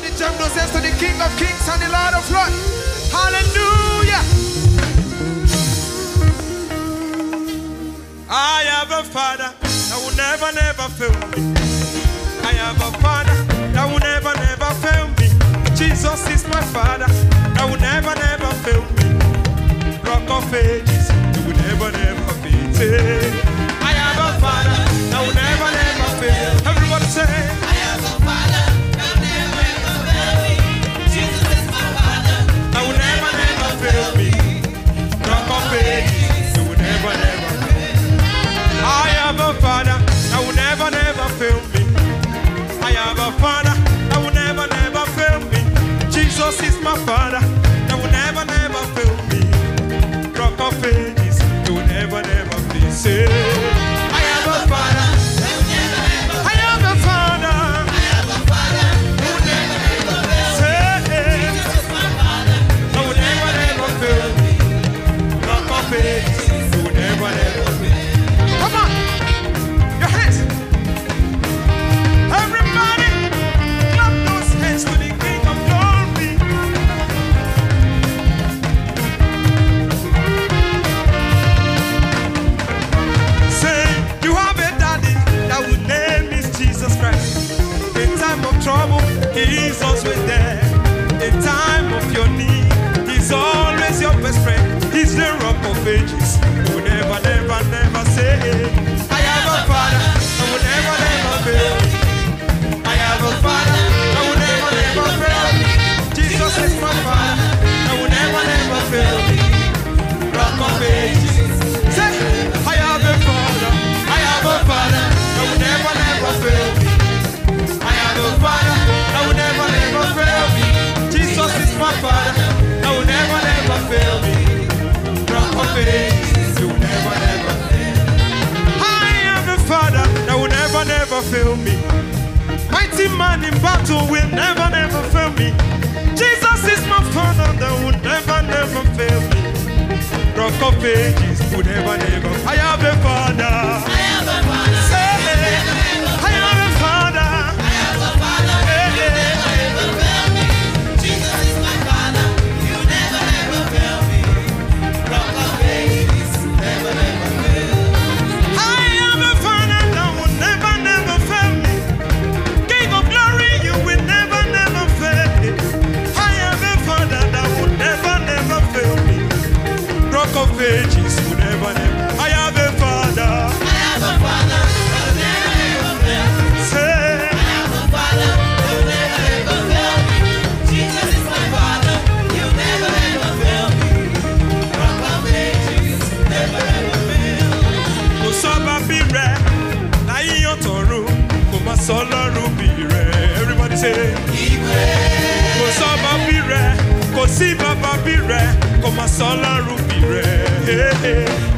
the jungle says to the King of Kings and the Lord of Lords. Hallelujah. I have a father that will never, never fail me. I have a father that will never, never fail me. Jesus is my father that will never, never fail me. Rock of ages, you will never, never fail. I have a father that will never, never fail. Everybody say. Mighty man in battle will never, never fail me. Jesus is my father that will never, never fail me. Rock of ages will never, never. I have a father. I have a father. sọlọ́run bì rẹ̀.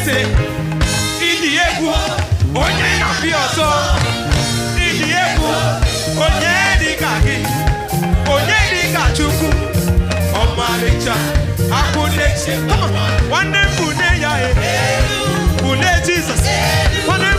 ese ili egwu onye na-apịa ọsọ ili egwu onye dịka gị onye dịka chukwu. Ọmarịcha akpụle nwanne m bune ya e bune jizọs nwanne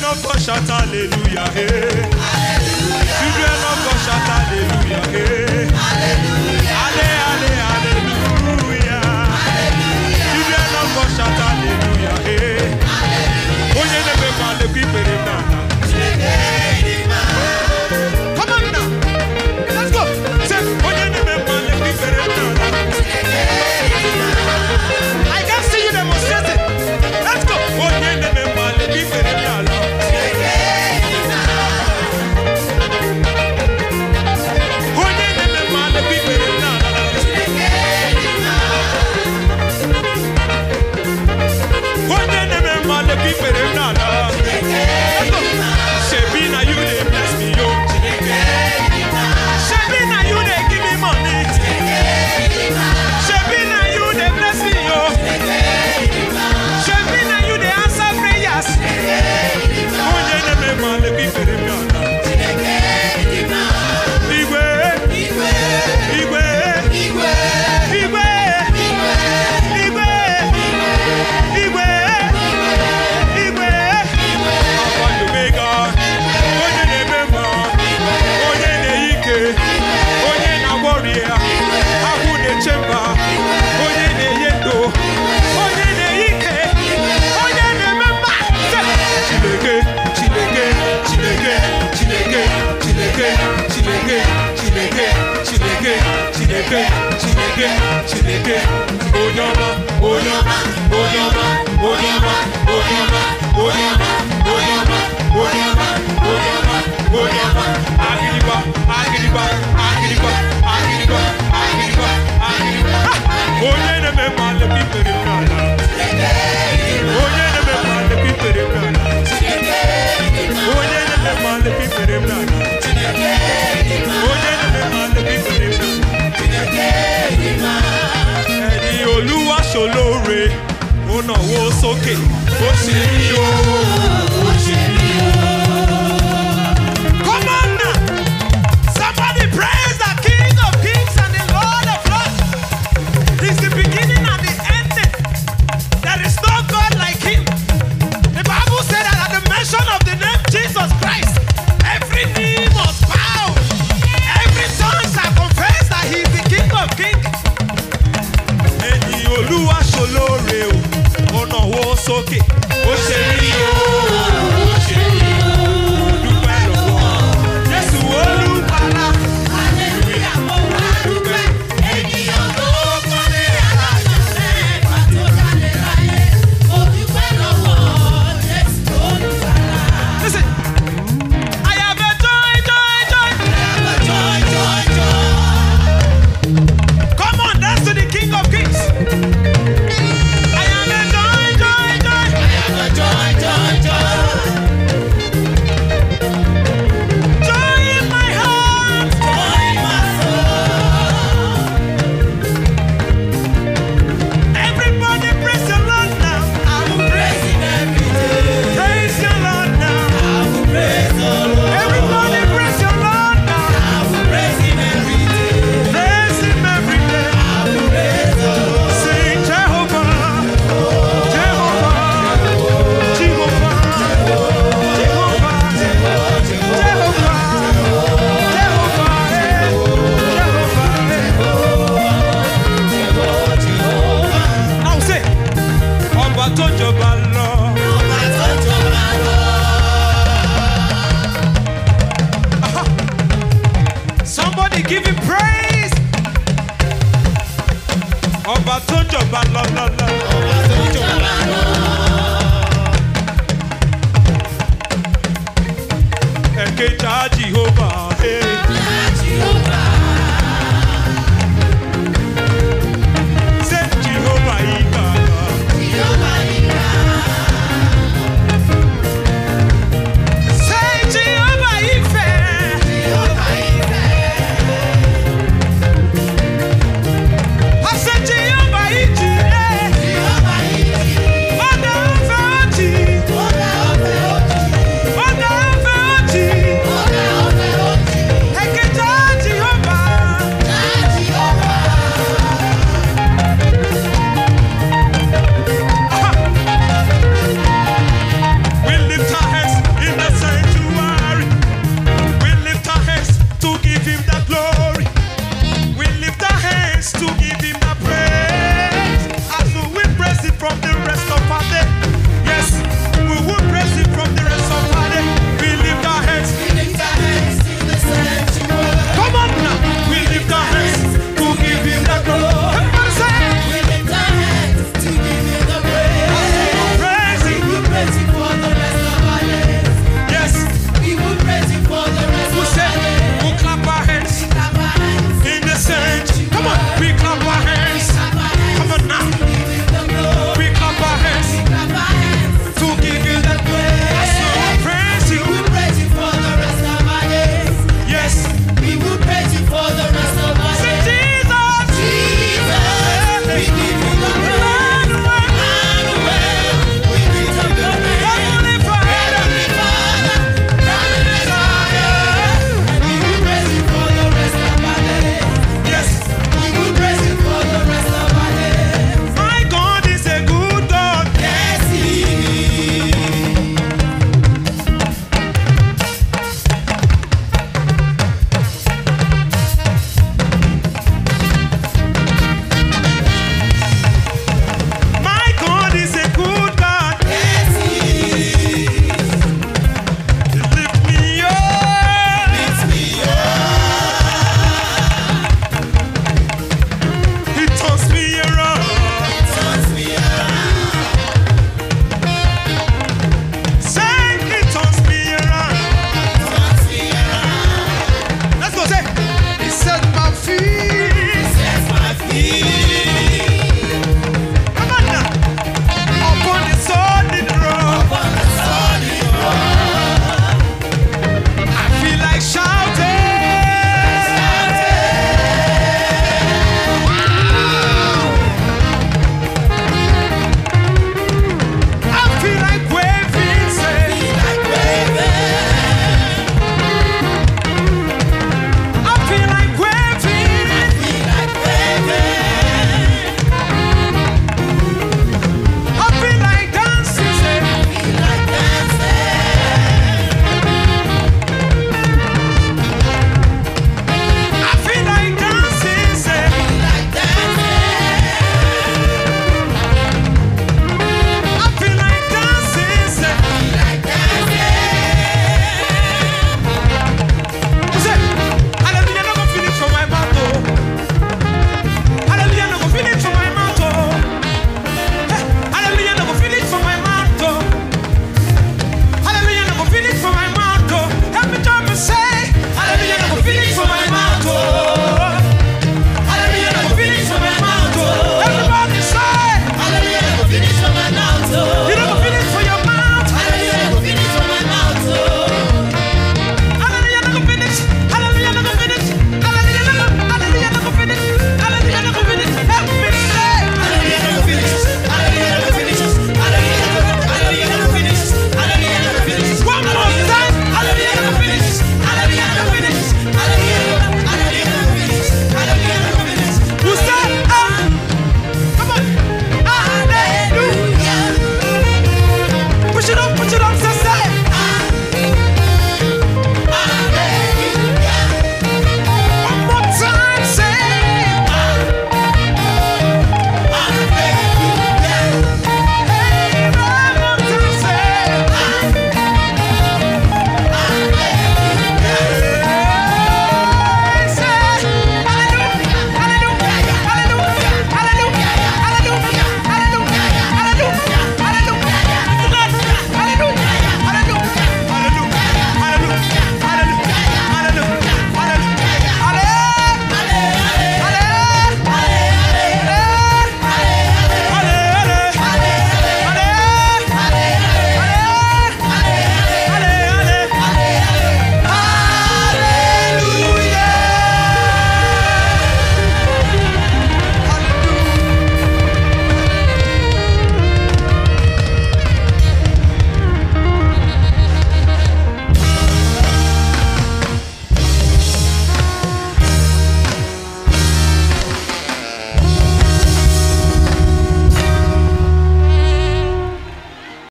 no go shot, hallelujah. Hey. sókè ó ṣe rí o.